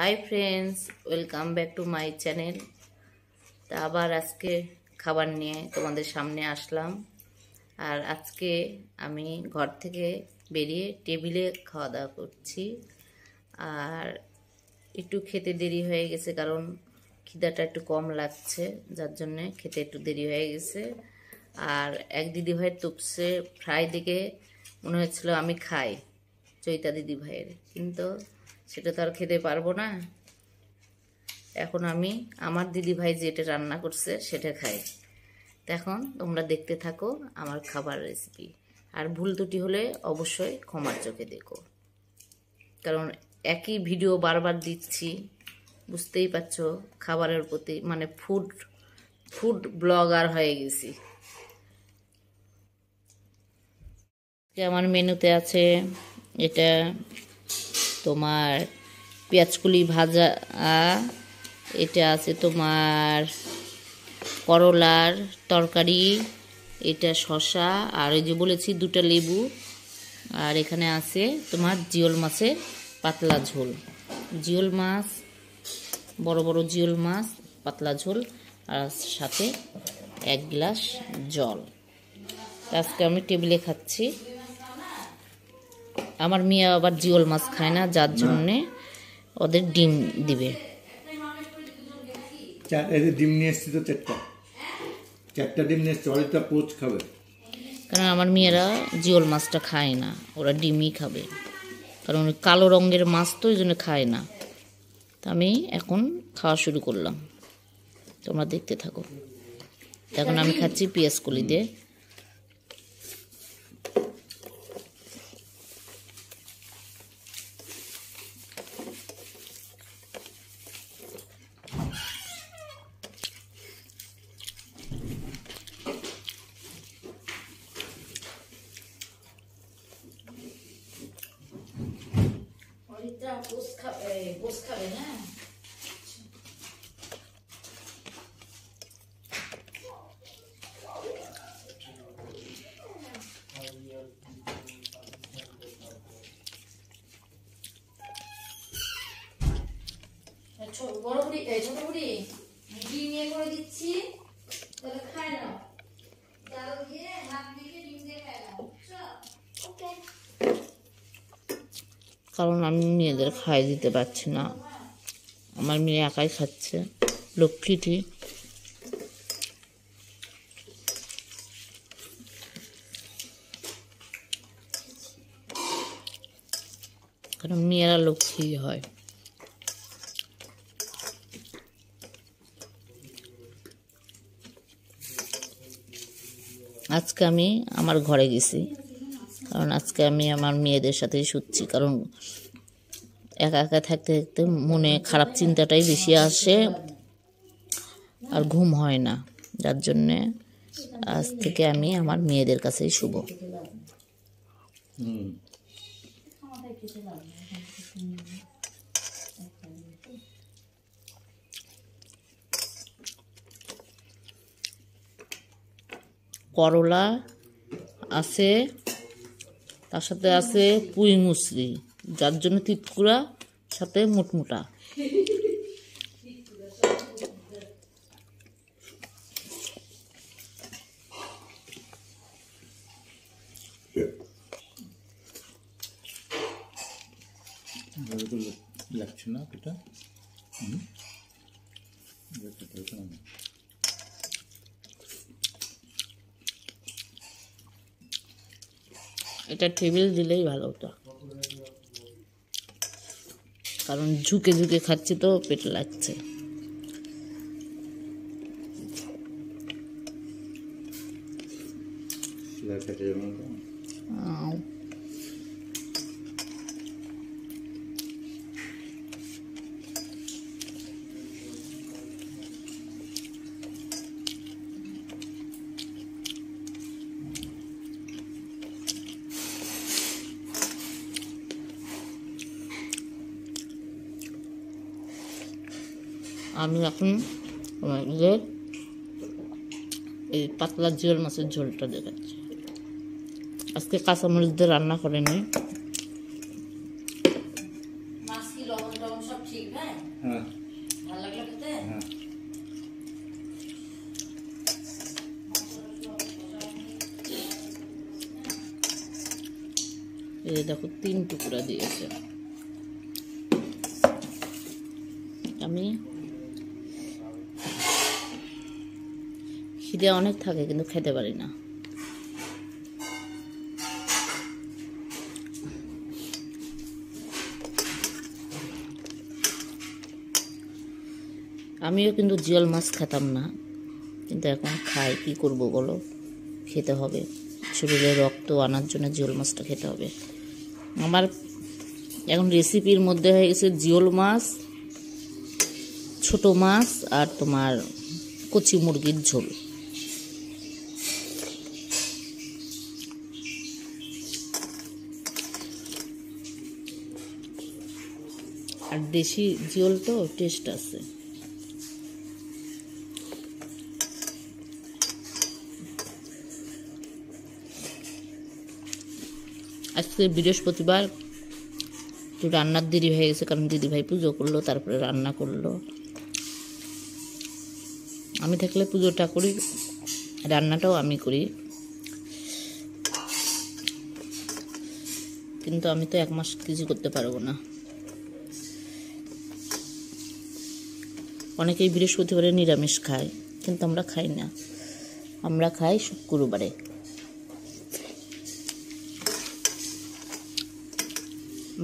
Hi friends welcome back to my channel তা আবার আজকে খাবার নিয়ে তোমাদের সামনে আসলাম। আর আজকে আমি ঘর থেকে বেরিয়ে টেবিলে খাওয়া দাওয়া করছি। আর একটু খেতে দেরি হয়ে গেছে কারণ খিদাটা একটু কম লাগছে, যার জন্যে খেতে একটু দেরি হয়ে গেছে। আর এক দিদি ভাইয়ের তুপসে ফ্রাই দিকে মনে হচ্ছিল আমি খাই, চৈতা দিদি ভাইয়ের কিন্তু সেটা তো আর খেতে পারব না। এখন আমি আমার দিদি ভাই যেটা রান্না করছে সেটা খাই। এখন তোমরা দেখতে থাকো আমার খাবার রেসিপি আর ভুল ত্রুটি হলে অবশ্যই ক্ষমার চোখে দেখো। কারণ একই ভিডিও বারবার দিচ্ছি, বুঝতেই পারছ, খাবারের প্রতি মানে ফুড ফুড ব্লগার হয়ে গেছি। আমার মেনুতে আছে এটা তোমার পেঁয়াজকুলি ভাজা, এটা আছে তোমার করলার তরকারি, এটা শশা আর ওই যে বলেছি দুটো লেবু, আর এখানে আছে তোমার জিওল মাছের পাতলা ঝোল। জিওল মাছ, বড় বড় জিওল মাছ, পাতলা ঝোল, আর সাথে এক গ্লাস জল। আজকে আমি টেবিলে খাচ্ছি। আমার মেয়ে আবার জিওল মাছ খায় না যার জন্যে ওদের ডিম দিবে। ডিম নিয়ে এসছি তো চারটা। চারটা ডিম নিয়ে এসছি অরিতা পোচ খাবে। কারণ আমার মেয়েরা জিওল মাছটা খায় না ওরা ডিমই খাবে। কারণ কালো রঙের মাছ তো ওই জন্য খায় না। তা আমি এখন খাওয়া শুরু করলাম। তোমরা দেখতে থাকো। এখন আমি খাচ্ছি পেঁয়াজ কলি দিয়ে। 자, 모스카, 에, 모스카베는 저, 뭐라 우리, 에, 저도 우리, 무기미에 걸어겠지? কারণ আমি মেয়েদের খাই দিতে পারছি না। আমার মেয়ে একাই খাচ্ছে। লক্ষ্মীটি। কারণ মেয়েরা লক্ষ্মী হয়। আজকে আমি আমার ঘরে গেছি। কারণ আজকে আমি আমার মেয়েদের সাথেই শুচ্ছি কারণ একা একা থাকতে থাকতে মনে খারাপ চিন্তাটাই বেশি আসে আর ঘুম হয় না। যার জন্যে আজ থেকে আমি আমার মেয়েদের কাছেই শুভ করলা আছে। তার সাথে আছে পুঁই মুসরি যার জন্য তিতকুড়া সাথে মুটমুটা। লাগছে না হুম। এটা টেবিল দিলেই ভালো হতো কারণ ঝুঁকে ঝুঁকে খাচ্ছি তো পেট লাগছে। আমি এখন আমাদের এই পাতলা জিওল মাছের ঝোলটা দেখাচ্ছি। আজকে কাঁচামরিচ দিয়ে রান্না করেনি। মাছ কি লবণ লবণ সব ঠিক হ্যাঁ? হ্যাঁ। ভালো লাগল খেতে? হ্যাঁ। এই দেখো তিন টুকরা দিয়েছে। আমি খিদে অনেক থাকে, কিন্তু খেতে পারি না। আমিও কিন্তু জিওল মাছ খেতাম না, কিন্তু এখন খাই। কি করব বলো? খেতে হবে। শরীরে রক্ত আনার জন্য জিওল মাছটা খেতে হবে। আমার এখন রেসিপির মধ্যে হয়ে গেছে জিওল মাছ, ছোট মাছ আর তোমার কচি মুরগির ঝোল। আর দেশি জিওল তো টেস্ট আছে। আজকে বৃহস্পতিবার একটু রান্নার দেরি হয়ে গেছে, কারণ দিদিভাই পুজো করল, তারপরে রান্না করল। আমি থাকলে পুজোটা করি, রান্নাটাও আমি করি। কিন্তু আমি তো এক মাস কিছু করতে পারব না। অনেকেই বৃহস্পতিবারে নিরামিষ খায়, কিন্তু আমরা খাই না। আমরা খাই শুক্রবারে।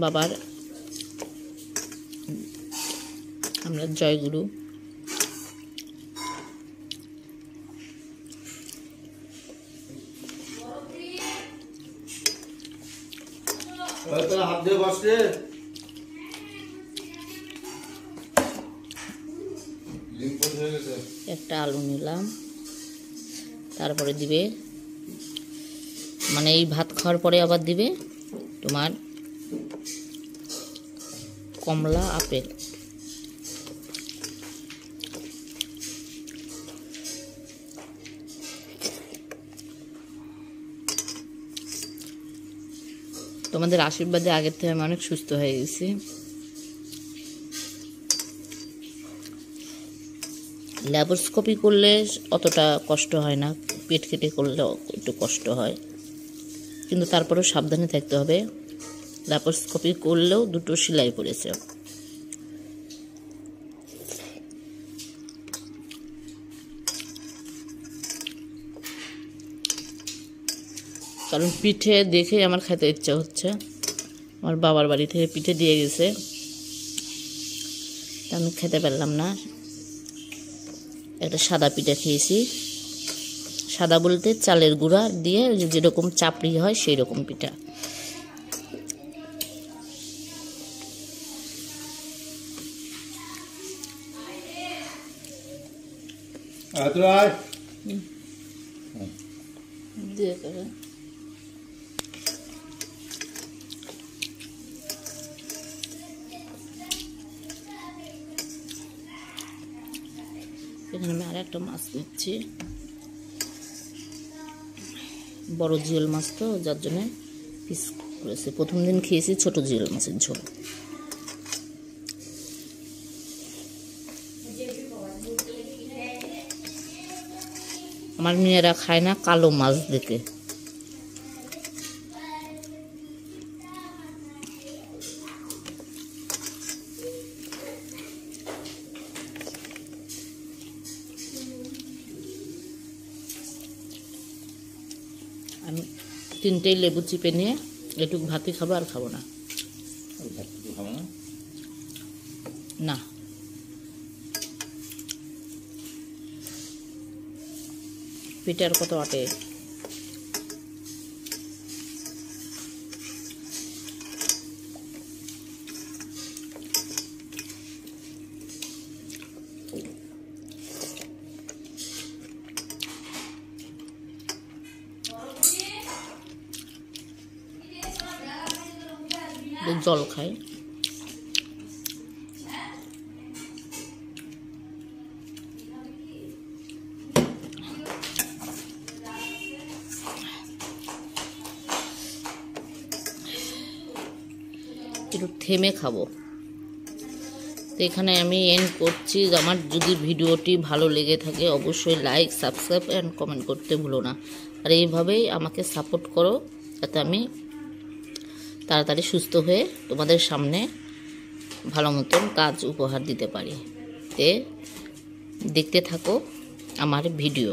বাবার আমরা জয়গুরু। হাত দিয়ে বসছে। একটা আলু নিলাম। তারপরে দিবে মানে এই ভাত খাওয়ার পরে আবার দিবে তোমার কমলা আপেল। তোমাদের আশীর্বাদে আগের থেকে আমি অনেক সুস্থ হয়ে গেছি। ল্যাবোস্কোপি করলে অতটা কষ্ট হয় না, পেট কেটে করলে একটু কষ্ট হয়। কিন্তু তারপরেও সাবধানে থাকতে হবে। ল্যাপোস্কোপি করলেও দুটো সেলাই পড়েছে। কারণ পিঠে দেখে আমার খেতে ইচ্ছা হচ্ছে। আমার বাবার বাড়ি থেকে পিঠে দিয়ে গেছে। আমি খেতে পারলাম না। একটা সাদা পিঠা খেয়েছি। সাদা বলতে চালের গুঁড়া দিয়ে যেরকম চাপড়ি হয় সেই রকম পিঠা। আয় দিয়ে এখানে আমি আর একটা মাছ নিচ্ছি। বড় জিওল মাছ তো, যার জন্যে পিস করেছে। প্রথম দিন খেয়েছি ছোট জিওল মাছের ঝোল। আমার মেয়েরা খায় না কালো মাছ দেখে। তিনটেই লেবু চিপে নিয়ে এটুকু ভাতই খাব আর খাব না। ভাত খাব না না। পিঠার কত আটে? জল খাই। একটু থেমে খাব। তো এখানে আমি এন্ড করছি। আমার যদি ভিডিওটি ভালো লেগে থাকে, অবশ্যই লাইক সাবস্ক্রাইব অ্যান্ড কমেন্ট করতে ভুলো না। আর এইভাবেই আমাকে সাপোর্ট করো, যাতে আমি তাড়াতাড়ি সুস্থ হয়ে তোমাদের সামনে ভালো মতন কাজ উপহার দিতে পারি। তে দেখতে থাকো আমার ভিডিও।